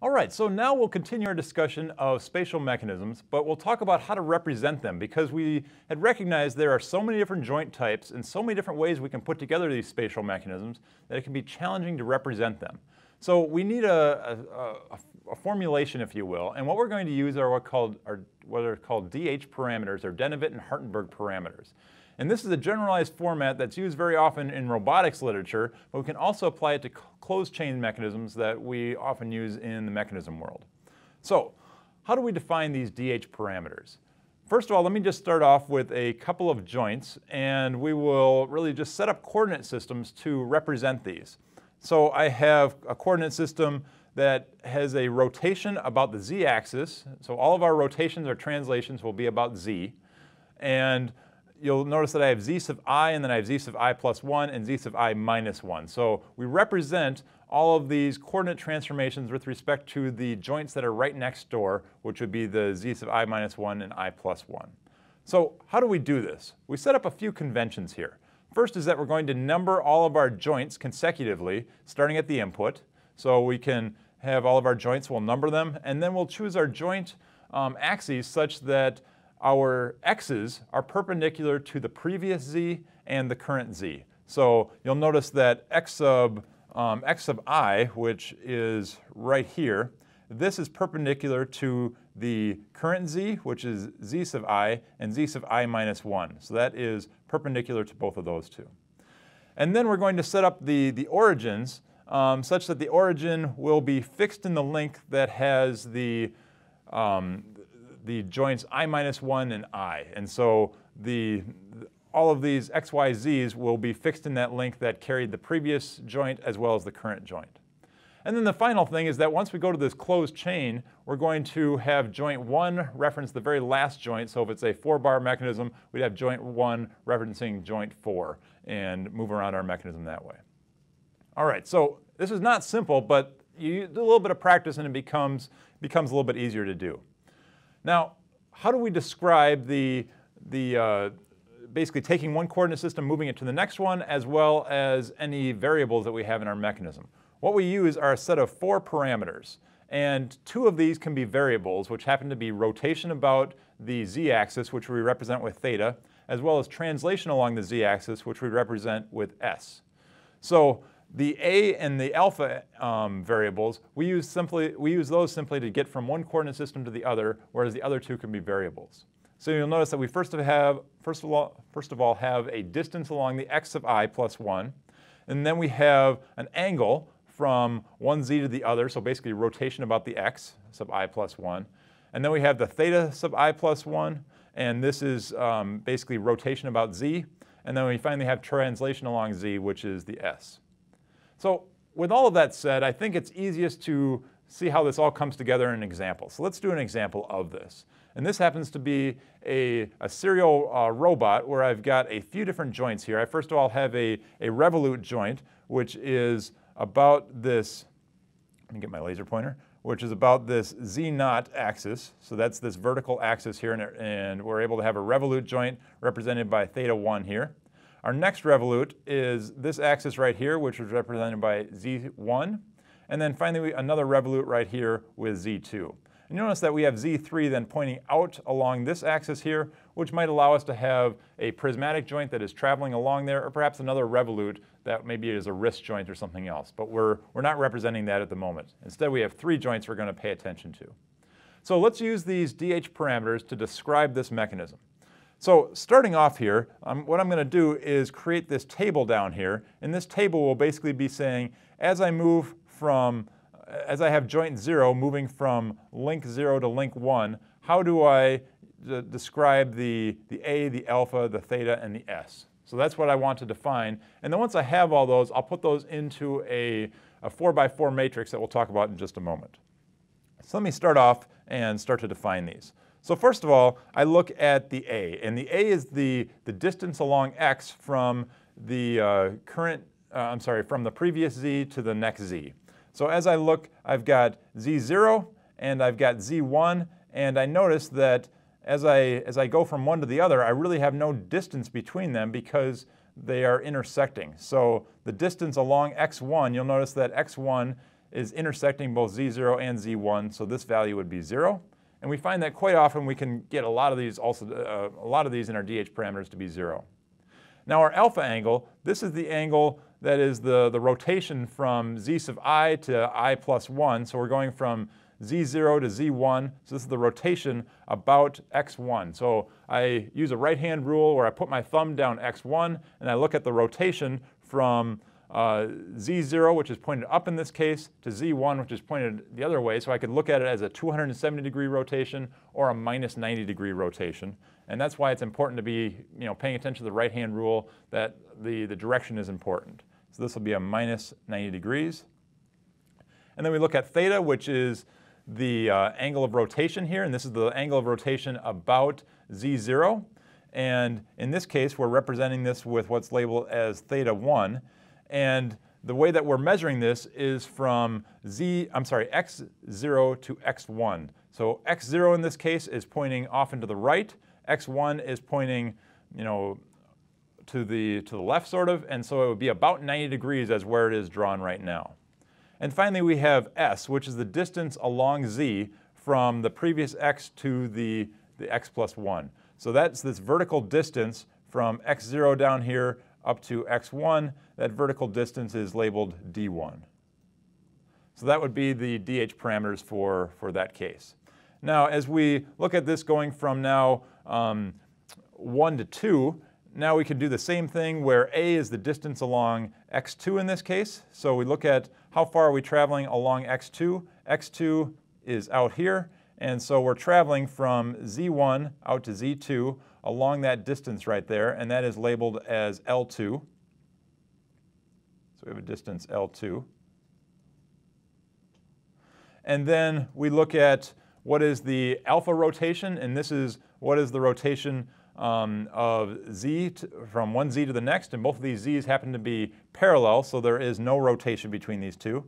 All right, so now we'll continue our discussion of spatial mechanisms, but we'll talk about how to represent them because we had recognized there are so many different joint types and so many different ways we can put together these spatial mechanisms that it can be challenging to represent them. So we need a, a, a, a formulation, if you will, and what we're going to use are what, called, are what are called DH parameters or Denavit and Hartenberg parameters. And this is a generalized format that's used very often in robotics literature, but we can also apply it to closed chain mechanisms that we often use in the mechanism world. So how do we define these DH parameters? First of all, let me just start off with a couple of joints, and we will really just set up coordinate systems to represent these. So I have a coordinate system that has a rotation about the z-axis. So all of our rotations or translations will be about z. And you'll notice that I have z sub i, and then I have z sub i plus 1 and z sub i minus 1. So we represent all of these coordinate transformations with respect to the joints that are right next door, which would be the z sub i minus 1 and i plus 1. So how do we do this? We set up a few conventions here. First is that we're going to number all of our joints consecutively, starting at the input. So we can have all of our joints, we'll number them, and then we'll choose our joint um, axes such that our x's are perpendicular to the previous z and the current z. So you'll notice that x sub, um, x sub i, which is right here, this is perpendicular to the current z, which is z sub i, and z sub i minus 1. So that is perpendicular to both of those two. And then we're going to set up the, the origins um, such that the origin will be fixed in the link that has the, um, the joints i minus 1 and i. And so the, all of these x, y, z's will be fixed in that link that carried the previous joint as well as the current joint. And then the final thing is that once we go to this closed chain, we're going to have joint 1 reference the very last joint. So if it's a 4-bar mechanism, we'd have joint 1 referencing joint 4 and move around our mechanism that way. All right, so this is not simple, but you do a little bit of practice and it becomes, becomes a little bit easier to do. Now, how do we describe the, the uh, basically taking one coordinate system, moving it to the next one, as well as any variables that we have in our mechanism? What we use are a set of four parameters. And two of these can be variables, which happen to be rotation about the z-axis, which we represent with theta, as well as translation along the z-axis, which we represent with s. So the a and the alpha um, variables, we use, simply, we use those simply to get from one coordinate system to the other, whereas the other two can be variables. So you'll notice that we first of, have, first of, all, first of all have a distance along the x of i plus 1, and then we have an angle from one z to the other, so basically rotation about the x sub i plus 1. And then we have the theta sub i plus 1, and this is um, basically rotation about z. And then we finally have translation along z, which is the s. So with all of that said, I think it's easiest to see how this all comes together in an example. So let's do an example of this. And this happens to be a, a serial uh, robot where I've got a few different joints here. I first of all have a, a revolute joint, which is about this, let me get my laser pointer, which is about this Z naught axis. So that's this vertical axis here, and, and we're able to have a revolute joint represented by theta 1 here. Our next revolute is this axis right here, which is represented by Z1. And then finally, another revolute right here with Z2. And notice that we have Z3 then pointing out along this axis here, which might allow us to have a prismatic joint that is traveling along there, or perhaps another revolute that maybe is a wrist joint or something else. But we're, we're not representing that at the moment. Instead, we have three joints we're going to pay attention to. So let's use these DH parameters to describe this mechanism. So starting off here, um, what I'm going to do is create this table down here. And this table will basically be saying, as I move from, as I have joint 0 moving from link 0 to link 1, how do I describe the, the A, the alpha, the theta, and the S? So that's what I want to define. And then once I have all those, I'll put those into a, a 4 by 4 matrix that we'll talk about in just a moment. So let me start off and start to define these. So first of all, I look at the A, and the A is the, the distance along X from the uh, current, uh, I'm sorry, from the previous Z to the next Z. So as I look, I've got Z0 and I've got Z1, and I notice that as I, as I go from one to the other, I really have no distance between them because they are intersecting. So the distance along x1, you'll notice that x1 is intersecting both z0 and z1, so this value would be 0. And we find that quite often we can get a lot of these also uh, a lot of these in our DH parameters to be 0. Now our alpha angle, this is the angle that is the, the rotation from z sub i to i plus 1. So we're going from z0 to z1. So this is the rotation about x1. So I use a right-hand rule where I put my thumb down x1 and I look at the rotation from uh, z0, which is pointed up in this case, to z1, which is pointed the other way. So I could look at it as a 270 degree rotation or a minus 90 degree rotation. And that's why it's important to be you know, paying attention to the right-hand rule that the, the direction is important. So this will be a minus 90 degrees. And then we look at theta, which is the uh, angle of rotation here, and this is the angle of rotation about z0. And in this case, we're representing this with what's labeled as theta 1. And the way that we're measuring this is from z, I'm sorry, x0 to x1. So x0 in this case is pointing off and to the right. x1 is pointing, you know, to the, to the left sort of, and so it would be about 90 degrees as where it is drawn right now. And finally, we have s, which is the distance along z from the previous x to the, the x plus 1. So that's this vertical distance from x0 down here up to x1. That vertical distance is labeled d1. So that would be the DH parameters for, for that case. Now, as we look at this going from now um, 1 to 2, now we can do the same thing where a is the distance along x2 in this case. So we look at how far are we traveling along x2. x2 is out here, and so we're traveling from z1 out to z2 along that distance right there, and that is labeled as L2. So we have a distance L2. And then we look at what is the alpha rotation, and this is what is the rotation um, of z to, from one z to the next, and both of these z's happen to be parallel, so there is no rotation between these two.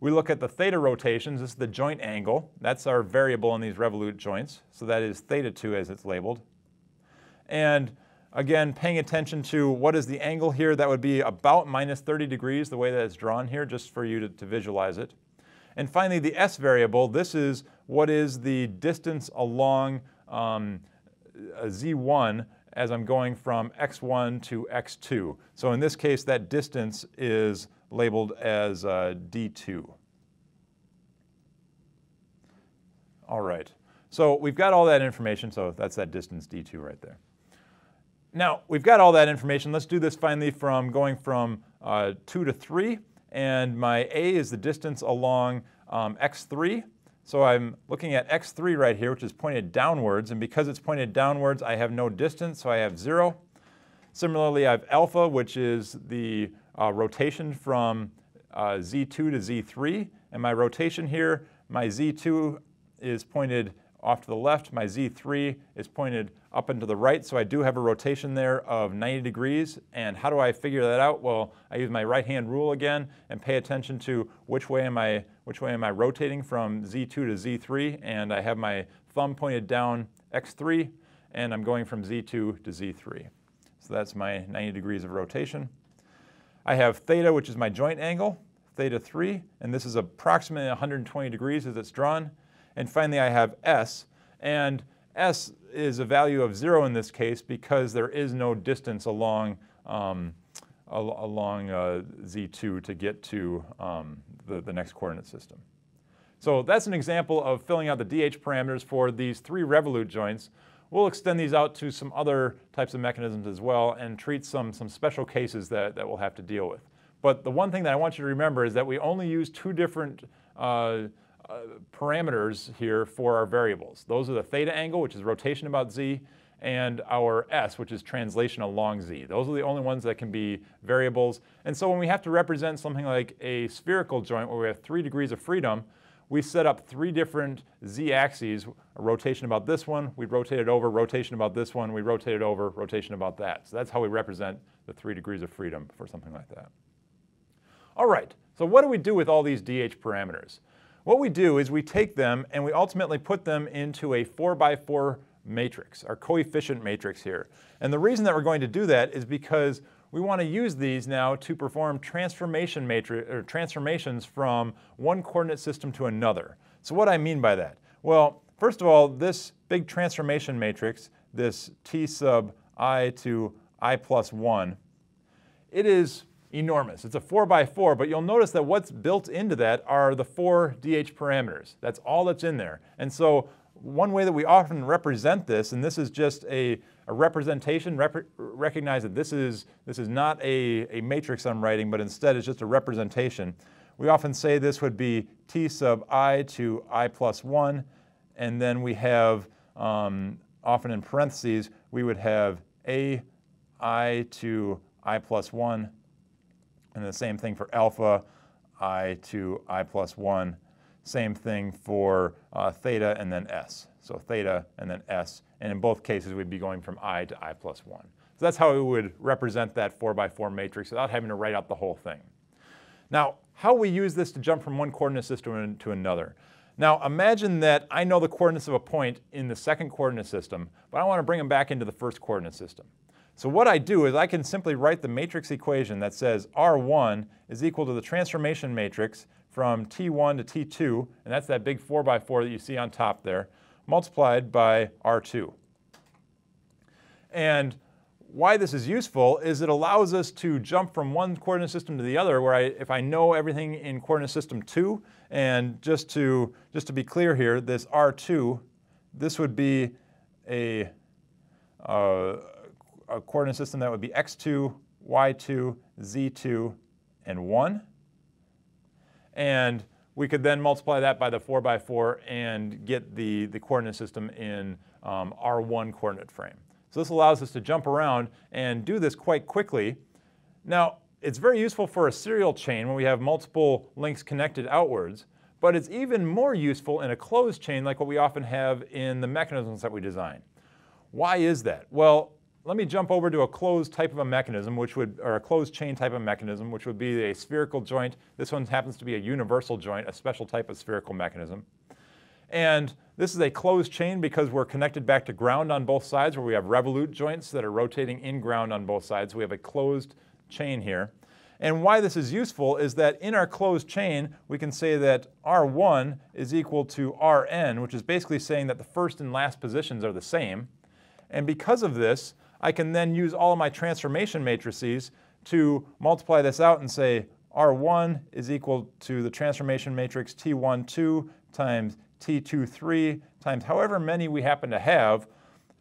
We look at the theta rotations. This is the joint angle. That's our variable in these revolute joints. So that is theta 2 as it's labeled. And again, paying attention to what is the angle here, that would be about minus 30 degrees, the way that it's drawn here, just for you to, to visualize it. And finally, the s variable, this is what is the distance along um, z1 as I'm going from x1 to x2. So in this case, that distance is labeled as uh, d2. All right, so we've got all that information, so that's that distance d2 right there. Now, we've got all that information. Let's do this finally from going from uh, 2 to 3, and my a is the distance along um, x3. So I'm looking at x3 right here, which is pointed downwards, and because it's pointed downwards, I have no distance, so I have zero. Similarly, I have alpha, which is the uh, rotation from uh, z2 to z3, and my rotation here, my z2 is pointed off to the left, my z3 is pointed up and to the right, so I do have a rotation there of 90 degrees. And how do I figure that out? Well, I use my right-hand rule again and pay attention to which way am I which way am I rotating from Z2 to Z3, and I have my thumb pointed down X3, and I'm going from Z2 to Z3. So that's my 90 degrees of rotation. I have theta, which is my joint angle, theta 3, and this is approximately 120 degrees as it's drawn. And finally, I have S, and S is a value of zero in this case because there is no distance along um, along uh, Z2 to get to um, the, the next coordinate system. So that's an example of filling out the DH parameters for these three revolute joints. We'll extend these out to some other types of mechanisms as well and treat some, some special cases that, that we'll have to deal with. But the one thing that I want you to remember is that we only use two different uh, parameters here for our variables. Those are the theta angle, which is rotation about z, and our S, which is translation along Z. Those are the only ones that can be variables. And so when we have to represent something like a spherical joint where we have three degrees of freedom, we set up three different Z axes, a rotation about this one, we rotate it over, rotation about this one, we rotate it over, rotation about that. So that's how we represent the three degrees of freedom for something like that. All right, so what do we do with all these DH parameters? What we do is we take them and we ultimately put them into a four by four matrix, our coefficient matrix here. And the reason that we're going to do that is because we want to use these now to perform transformation matrix, or transformations from one coordinate system to another. So what I mean by that? Well, first of all, this big transformation matrix, this T sub i to i plus 1, it is enormous. It's a 4 by 4, but you'll notice that what's built into that are the four DH parameters. That's all that's in there. And so one way that we often represent this, and this is just a, a representation, rep recognize that this is, this is not a, a matrix I'm writing, but instead it's just a representation. We often say this would be t sub i to i plus 1, and then we have, um, often in parentheses, we would have a i to i plus 1, and the same thing for alpha i to i plus 1, same thing for uh, theta and then s. So theta and then s. And in both cases, we'd be going from i to i plus 1. So that's how we would represent that 4 by 4 matrix without having to write out the whole thing. Now, how we use this to jump from one coordinate system to another. Now, imagine that I know the coordinates of a point in the second coordinate system, but I want to bring them back into the first coordinate system. So what I do is I can simply write the matrix equation that says R1 is equal to the transformation matrix from T1 to T2, and that's that big 4 by 4 that you see on top there, multiplied by R2. And why this is useful is it allows us to jump from one coordinate system to the other where I, if I know everything in coordinate system 2, and just to, just to be clear here, this R2, this would be a, uh, a coordinate system that would be x2, y2, z2, and 1. And we could then multiply that by the 4 by 4 and get the, the coordinate system in um, R1 coordinate frame. So this allows us to jump around and do this quite quickly. Now, it's very useful for a serial chain when we have multiple links connected outwards, but it's even more useful in a closed chain like what we often have in the mechanisms that we design. Why is that? Well, let me jump over to a closed type of a mechanism, which would, or a closed chain type of mechanism, which would be a spherical joint. This one happens to be a universal joint, a special type of spherical mechanism. And this is a closed chain because we're connected back to ground on both sides where we have revolute joints that are rotating in ground on both sides. we have a closed chain here. And why this is useful is that in our closed chain, we can say that R1 is equal to Rn, which is basically saying that the first and last positions are the same. And because of this, I can then use all of my transformation matrices to multiply this out and say R1 is equal to the transformation matrix T12 times T23 times however many we happen to have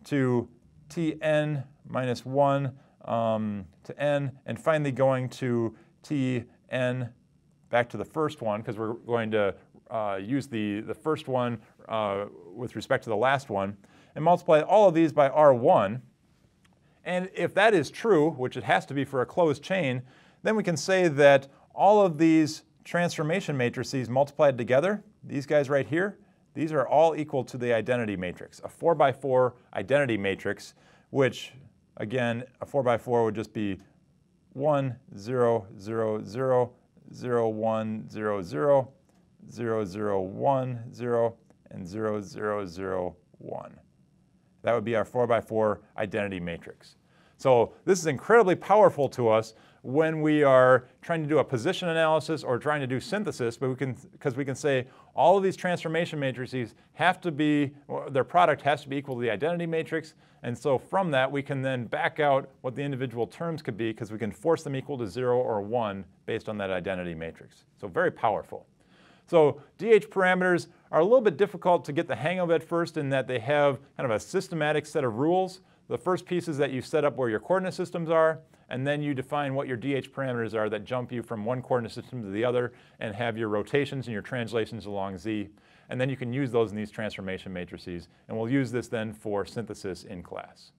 to Tn minus 1 um, to n, and finally going to Tn back to the first one because we're going to uh, use the, the first one uh, with respect to the last one, and multiply all of these by R1, and if that is true, which it has to be for a closed chain, then we can say that all of these transformation matrices multiplied together, these guys right here, these are all equal to the identity matrix, a 4 by 4 identity matrix, which, again, a 4 by 4 would just be 1, 0, 0, 0, 0, 1, 0, 0, 0, 0, 1, 0, and 0, 0, 0, 1. That would be our 4 by 4 identity matrix. So this is incredibly powerful to us when we are trying to do a position analysis or trying to do synthesis, but we can, because we can say all of these transformation matrices have to be, their product has to be equal to the identity matrix, and so from that we can then back out what the individual terms could be because we can force them equal to zero or one based on that identity matrix. So very powerful. So DH parameters are a little bit difficult to get the hang of at first in that they have kind of a systematic set of rules. The first piece is that you set up where your coordinate systems are, and then you define what your DH parameters are that jump you from one coordinate system to the other and have your rotations and your translations along Z. And then you can use those in these transformation matrices. And we'll use this then for synthesis in class.